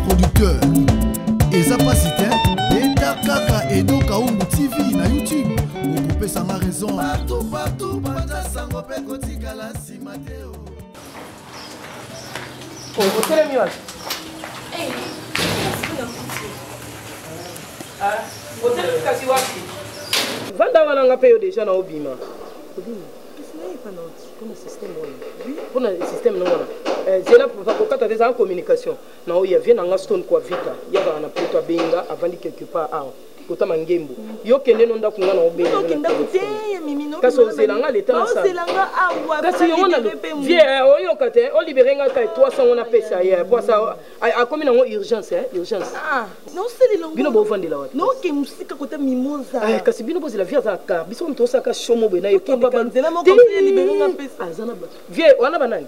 producteur eza pasi te beta kaka edo kaumbu tv na youtube okopesanga raison partout partout banda sango mpe kotikala nsima te o oh. otelemi wapi otelemi kasi wapi vanda wana nga mpe yo deja na obima mpona systeme nongona zela kokata te ezala communication na oya vie na nga stone kwa vita yazala na poto abenga avandi quelque part awa kota mangembo yo kende no ndako nga na obela kasi ozela nga leta na sa kasi yango na vie eh, oyoka te olibere nga kai 300 ngo napesa ye po asa akomi nango urgence eh, urgence ah, bino bovandela wata eh, kasi bino bozela vie aza kar biso moto osaka shomo boye na ye aza na vie wana banani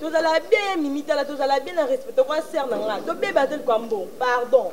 tozala bien mimi tala tozala bien na respect tokoa ser na nga tobeba te likambo pardon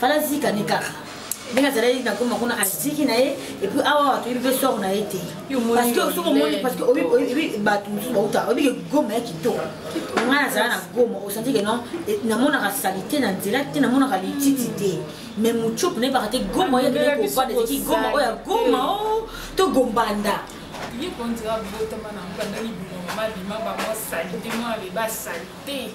fala zika ne kaka ndenge azalaki nakoma kuna aziki na ye epuis awa wato yebi mpe sor na ye te soki omoni parce que oyebi bato mosusu bauta oyebi ke goma ya kitoko ngai nazala na goma osanti ke non e, namonaka salite na nzela te namonaka lititi te mais mocope nayebaka te goma oyo akende kofanda ezaki goma oyo ya goma o oh, to gombanda ye konzela botama na mpo andani bilongo mabima bango salite mwana beba salite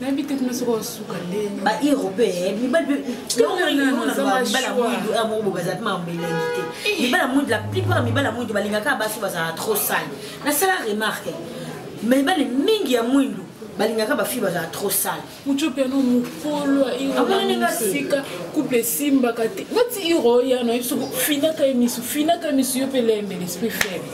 nayebi te kuna soko osuka ndeni ba européen mibali mibalamobo bazala mpe mabelengi te mibala mwindu la plupart ya mibala mwindu balingaka basi bazala trop sale nasala remarke mibali mingi ya mwindu balingaka bafi bazala trop sale muco piano mokolo airosika couple esimbaka te nati iro yano yebi soko finaka ye misu finaka ye misu yo mpe lembe l'esprit faible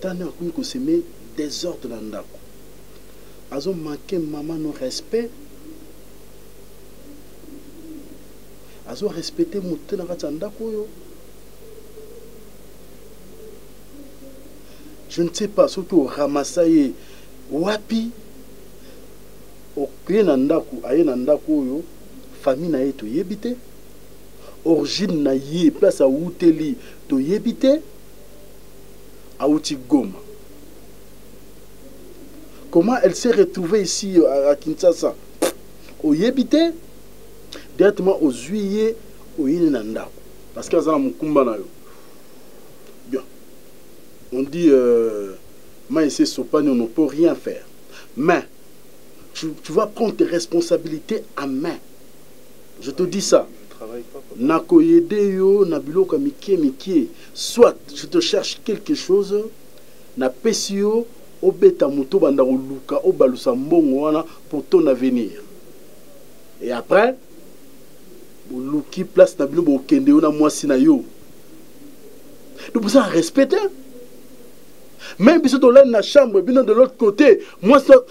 tano akomi koseme desordre na ndako azo manke mama no respect azo respecte moto te na kati ya ndako oyo je ne sais pas soki oramasa ye wapi oye na ndako aye na ndako oyo famille na ye toyebi te origine na ye place awuteli toyebi te awuti goma comment elle s'est retrouvée ici euh, à kinshasa oyebi te directement ozwi ye oyini na ndako parce que aza na mokumba na yo bien on dit euh, mai se sopani on ne peut rien faire mais tu, tu vas prendre tes responsabilités à main je te dis ça nakoyede yo na biloko ya mikie mikie soit je te cherche quelque chose napesi yo obeta moto obanda koluka obalusa mbongo wana pour ton avenir et après boluki place na bino bokende yo na mwasi na yo donc boza na respect te meme biso tolali na chambre bino de l'autre côté mwasi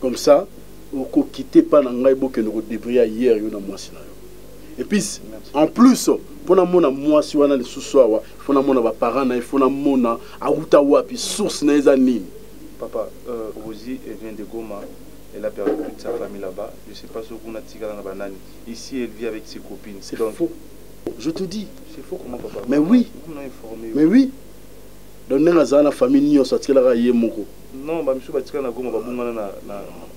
Comme ça oko quitter pas na ngai bokende ko débrouiller ailleurs yo na mwasi na yo. Et puis en plus mpo namona mwasi wana lisusu awa mpo namona baparent na ye mpo namona awuta wapi source na ye eza nini papa euh, rosi elle vient de goma elle a perdu toute sa famille là-bas je sais pas soki kuna tikala na banani ici elle vit avec ses copines c'est donc faux je te dis c'est faux comment papa mais oui mais oui donc ndenge azala na famille nyonso atikelaka ye moko non ba misusu batika na goma babungana na na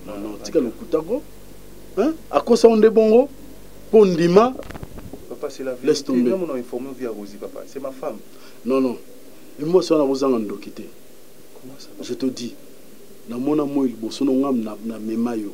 na non tika lokuta ko hein akosa onde bongo po ndima papa c'est la vérité laisse tomber non non informer via Rosie papa c'est ma femme non non et moi ça na kozanga ndoki te comment ça je te dis na mona moi liboso na ngam na, na mema yo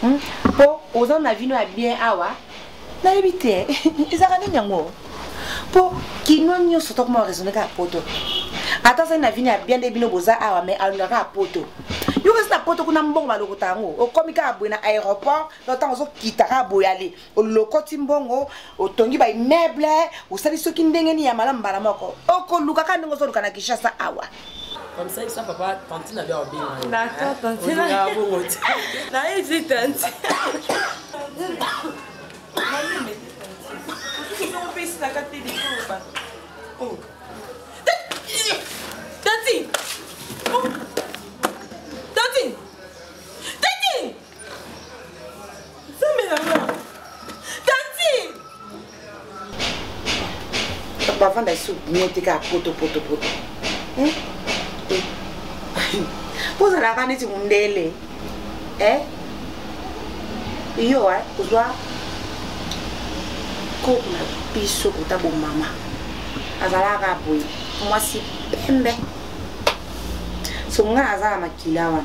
hmm? po oza na vino ya bien awa nayebi te ezalaka nini yango po kino nyonso tokoma oraisonne kaka poto ata azali na vino ya bien nde bino boza awa mai alonga kaka poto yo kasi na poto kuna mbongo balokota yango okomi kaka boye na aéroport to ntango ozokita kaka boye ale olokoti mbongo otongi ba immeuble osali soki ndenge nini ya malamu mbala moko okoluka kaka ndenge ozoluka na kinshasa awa comme ça ça papa tante na bien bien d'accord tante na bien bon na easy tante Oh. Tati! Oh. Nzambe na nga. Tantine. Papa vanda isu bien te ka poto poto poto. Eh? Eh. Ozalaka neti mundele. Eh? Yo eh ozwa koku na biso kota bomama. Azalaka boye mwasi pembe. So nga aza na makila wana.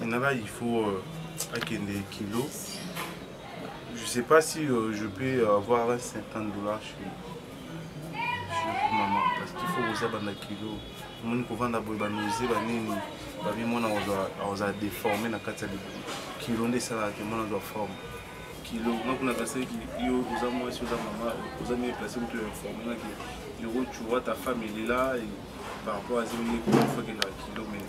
Nana, il faut euh, akende kilo. Je sais pas si euh, je peux avoir un certain dollar chez, chez maman. Parce qu'il faut oser banda kilo. omoni kovanda boye banose banini babi mwana ozala déformé na kati ya kilo nde esalaka mwana azwa forme kilo nakuna kaseki yo oza mwasi oza mama oza mie place kutu informe naki yoko tu vois ta femme elela par rapport à zemi yekofakendaka kilo mais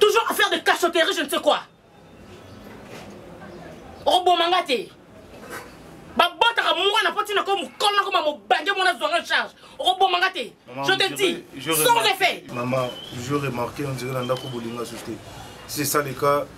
toujours affaire de cachotterie je ne sais quoi okoboma nga te babotaka mwana mpo ntina ko mokolo nakoma mobange mwana zwanga en charge okoboma nga te je te dis sans effet maman je remarqué on dirait na ndako bolinga so te c'est ça le cas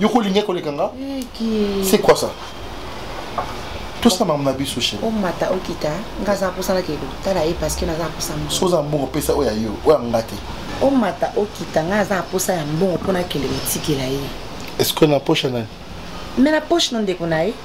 yo ko linga koleka nga c'est quoi ça tout ça mamu na biso chéri omata okita nga aza posana ke kotala ye parce que naza posa mbongo soza mbongo pesa oyo ya yo oyo anga te omata okita nga aza posa ya mbongo mpona kele kotikela ye est ce que na poche nani mais na poche na ndeko na ye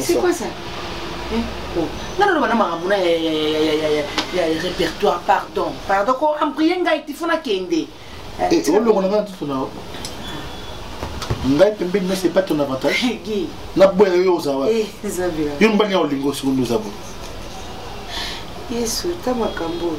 C'est quoi ça nga naloba na makambo na ya répertoire pardon pardon ko embrie ngai ti fona kende olongola nga na tutu na ngai pembeni na sepa ton avantage naboya yo oza wapi yo mbani ya olingo sikondo oza boye yesu ta makambo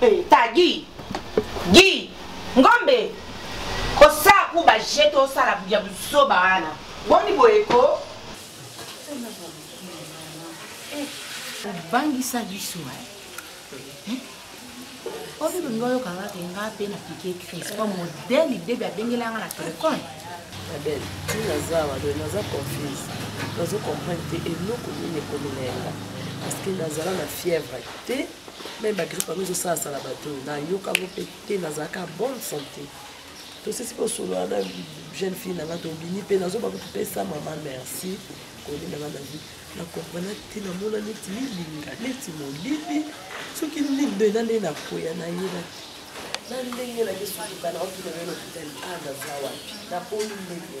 Eh, ta gi gi ngombe kosala ku baje tosala ya buzoba wana boni boye ko obangisa biso eh? obi olingi oyokaka te nga mpe na pike crise mpo modele idebe abengela nga na telefone babele naza awa doye naza confuse nazo comprendre te eloko nini ekomelenga parce que nazala na fièvre te meme bagripe yango ezosalasala bato oyo nayoka yango mpe te nazalaka bonne santé tosisi mpe osolola na jeune fille na nga tobini mpe nazoba kotopesa mama merci koni na nga nazwi na comprena te namona neti lilinga neti molili soki nini nde na nde nakoya nayeba te na ndenge na yesu kibana okilobela lopital a naza wapi naponi ndenge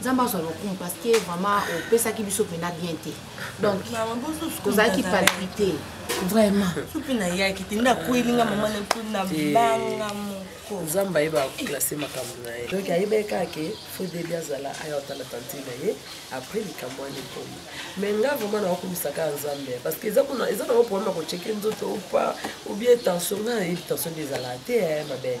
nzambe azwa lokumu parce que vraiment opesaki biso mpena bien te donc tozalaki palpite vraiment soki nayaki te nakweli nga mama na mpo na banga moko nzambe ayeba akoklase makambo na ye donc ayebaki kaka ke fo debi azala aya otala tante na ye après likambo wana ekomi mais nga vraiment nakokumisa kaka nzambe parce que eza kuna eza nango problème ya kocheke nzoto opa obie tension nga nayebi tension nde ezalaka te eh, mabele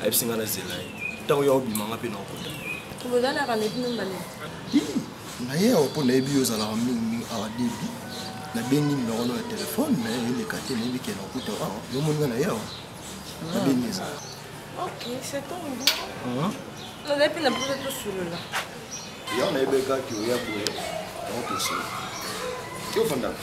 ayebisi ngai nazela ye ntango ya obima ngai mpe nakokota kozalaka na bino mbala naye awa mpo nayebi yo ozalaka mingimingi awa debi nabengi nimero no ya telefone naye eleka te nayebi ke nakuta awa yomoni ngai naye awa nabengi eza ok c'est ton goût nazali mpe na mposa tosolola yo nayebekaki oya boye yango tosolola tiofandaka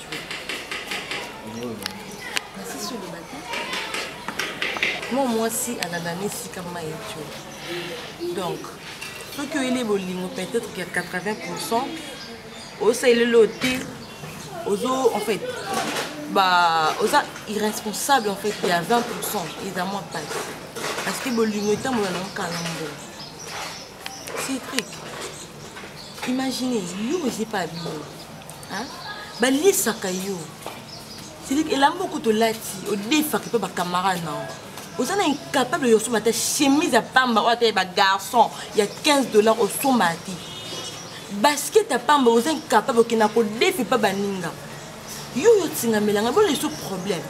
mwa mwasi alalani esika mai etyo donc soki oyeli bolingo peut-être ya 80 pourcent osaleli oyo te ozo en fait ba oza irresponsable en fait ya 20 pourcent eza mwa pasi parce que bolingo etambola na mokala na mbongo Cédric, imaginez, yo ozi pa bino. Hein? Balisaka yo. Cédric, elamba okuta olati, odefaka mpe bacamarade na yo. oza na incapable yo osomba ata chemise ya pamba oyo ata ye bagarçon ya 15 dollar osomba te basket ya pamba oza incapable okenda kodefa epa baninga yo yo tingamela nga bona lisu problème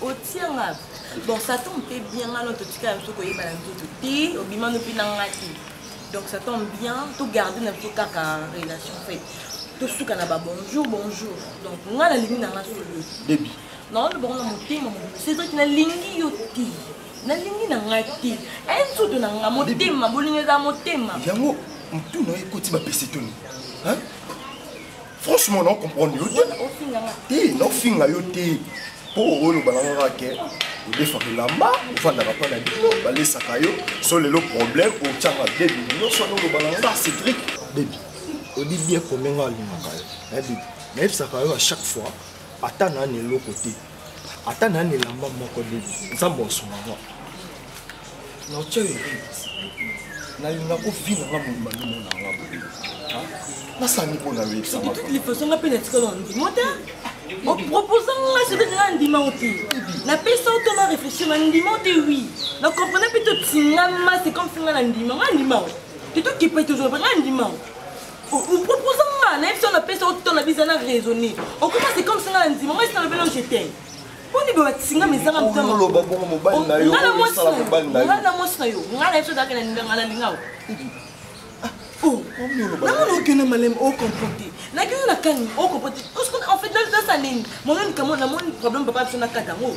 otia nga bon ça tombe mpe bien nga no totikala biso koyebana nzoto te obimano mpe na nga te donc ça tombe bien togarde na biso kaka relation fait tosuka na babonjour bonjour donc nga nalingi na nga solo debi naoloba ngo na motema mobima cedrik nalingi yo te nalingi na nga te aye nzoto na nga motema bolingo eza motema yango motuna ekoti bapesi toni franchement na comprendre yo te eh, naofinga yo te mpo oloba nango kaka ke odefaka elamba ofandaka mpa na bino balesaka yo so lelo problème otyanga bebi nyonso wana oloba nango ba cédrik bebi odi bien komenga alingaka yo na bebi nayebisaka yo à chaque fois ata nani eloko te ata na elamba moko nde nzambe osunga ngo na otya yo nalinga ko vi nanga mobimba nomona nga boye nasani mpo na yoyebisamaoanga mpe natikala ondimota opropose nga sete nga ndima o te napesa o to na réfléchir na ndima o te wi na comprendre mpe totingama c'est comme finga na ndima nga ndima o te tokipa te ozwa mpe nga ndima o opozanga nayebi so napesa oto na biza na raisonne okoma se comme singa na ndima moi sinalobela je t'aime boni boye batinga mizanga motoloba bongo mobali na yo ngana mwasi na yo ngana mwasi na yo ngana nayebi so ozalaka na ndinganga na ndinga namoni okende malema ocomporte nakende na kani ocomporte en fait nasala nini mononi kamo namoni problème papa biso nakata yango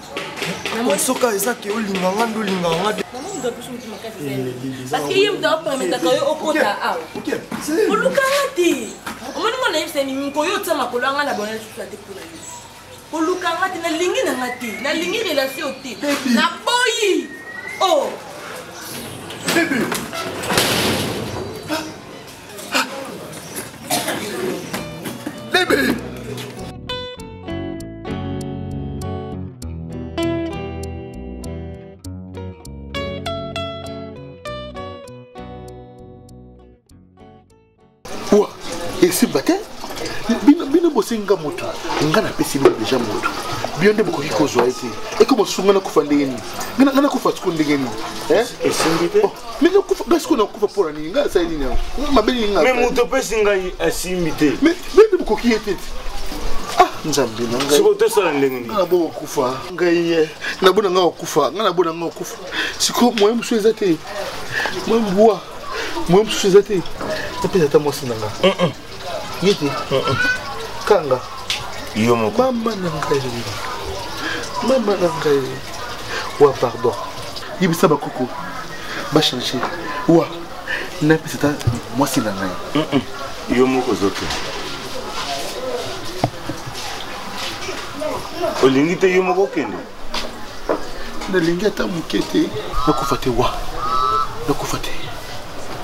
soka eza ke olinga nga nde olinga nga parce que ye moto akometaka yo okota awa olukanga te omoni ngo nayebisa nini nkoyo otya makolo anga na bona lisusu ate mpona yo koluka nga te nalingi na nga te nalingi relation te naboyi o oh. esimba te bino bosengi nga moto nga napesi bino deja moto bino nde bokoki kozwa ye te eko bosunga nakufa ndenge nini nga nakufa siko ndenge nini eh? esimbi te oh. mais nakufa ngai sikoyo nakufa mpo na nini ngai asali nini yango mabe nini ngai mais moto opesi ngai asimbi te mais bete bokoki ye te ah, nzambe na ngai sikoyo tosala ndenge nini nabo okufa ngai eh, nabo na ngai okufa ngai nabo na ngai okufa sikoyo moye mosusu eza te moye mbwa moye mosusu eza te napesa ata mwasi na ngai ye te kanga yo moko mama na ngai mama na ngai wa pardon yebisa bakoko bachange wa napesa ata mwasi na ngai yo moko ozoke olingi te yo moko okende nalingi ata moke te nakufa te wa nakufa te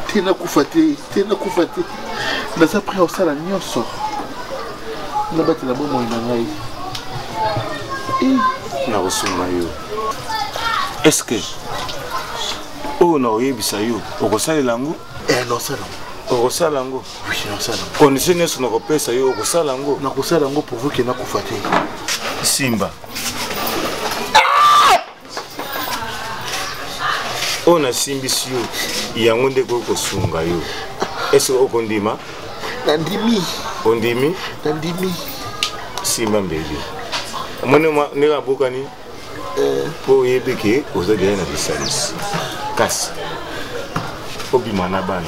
te nakufa te te nakufa te naza prêt osala nyonso nabatela bomoi na ngai nakosunga yo est-ce que oyo oh, nakoyebisa yo okosalela yango eh, nasala okosala yango kondisio nyonso nakopesa yo okosala yango nakosala yango pourvu ke nakufa te simba ah! oyo nasimbisi yo yango nde ekoki kosunga yo ese okondima nandimi ondimi nandimi simba mbeli omoni ndenge abokani eh. mpo oyebi ke oza deya na bisalisi kasi obima na bana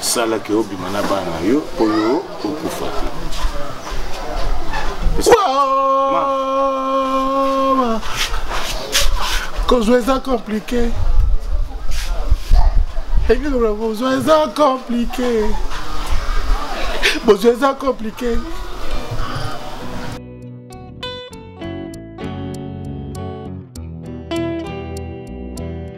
sala ke obima na bana yo po yo okufa te kozwa eza komplike kozwa eza komplike bozwa eza komplike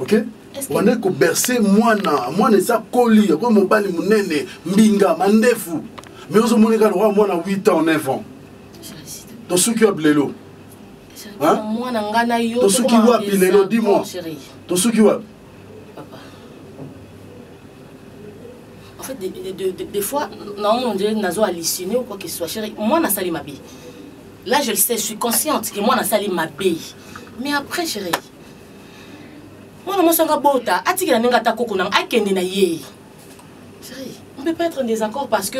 ok wana ekoberse mwana mwana eza koli okoyo mobali monene mbinga mandefu mais ozomoni kaka lokola mwana 8 ans 9 ans tosuki wapi lelo tosuki wapi lelo di moi tosuki wapi en fait, des, des, des, des fois, non, on dirait que Nazo halluciné ou quoi que ce soit. Moi, n'a sali ma vie. Là, je le sais, je suis consciente que moi, nasali ma paye. Mais après, chérie, moi, moi, sanga bota, atiki la nenga ta koko na, akende na ye. Chérie, on peut pas être en désaccord parce que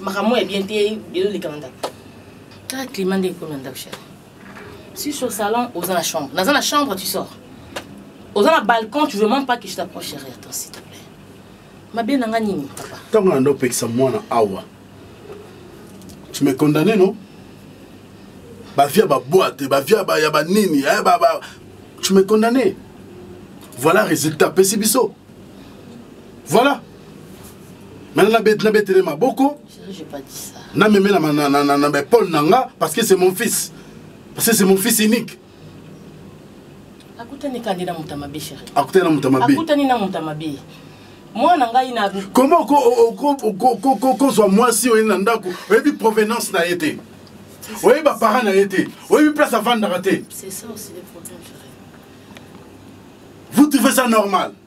makambo ya bien te ezolekana ndako tala climat nde ekomi na ndako chérie si sur salon oza na chambre naza na chambre tu sors oza na balcon tu veux même pas que je t'approche chérie attends s'il te plaît mabe na nga nini papa ntango na nde opekisa mwana awa tu me condamne non bavie ya baboite bavie ya banini eh, ba, ba, tu me condamne voilà résultat apesi biso voilà maintenant nabetele maboko namemela na baepole na nga parce que c'est mon fils parce que c'est mon fils unique akutani kande na moto ya mabe chéri akutani na moto ya mabe akutani na moto ya mabe mwana ngai na koma okozwa mwasi oye na ndako oyebi provenance na ye te oyebi baparent na ye te oyebi place avandaka te vous trouvez ça normal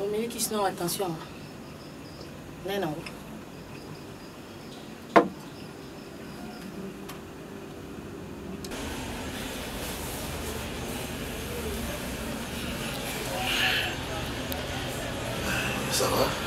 omeli kisi na attention yango nai nango Ça va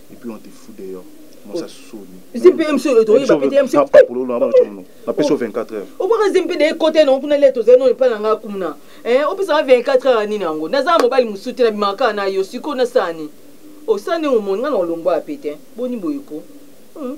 et puis on te fout dehors mwasa soni zmpe mso oyo toyeba mpe te mso papolo na bana tsomono na peso 24 heures omaka zmpe de kote na kuna le tozali no epa na nga kuna eh opesaka 24 heures nini yango naza mobali mosusu te na bimaka na yo siko na sani osala ndenge omoni nga na olongwa ya pete boni boye ko hmm.